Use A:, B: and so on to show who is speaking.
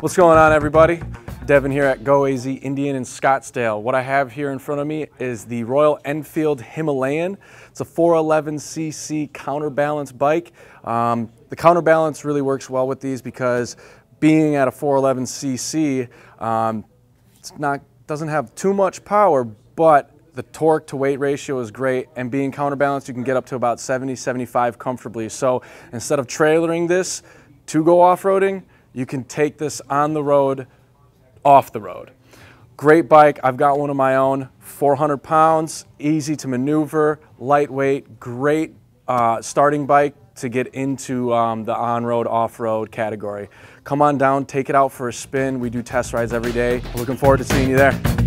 A: What's going on everybody? Devin here at Go AZ Indian in Scottsdale. What I have here in front of me is the Royal Enfield Himalayan. It's a 411cc counterbalance bike. Um, the counterbalance really works well with these because being at a 411cc, um, it's not doesn't have too much power, but the torque to weight ratio is great and being counterbalanced you can get up to about 70 75 comfortably so instead of trailering this to go off-roading you can take this on the road, off the road. Great bike, I've got one of my own, 400 pounds, easy to maneuver, lightweight, great uh, starting bike to get into um, the on-road, off-road category. Come on down, take it out for a spin. We do test rides every day. Looking forward to seeing you there.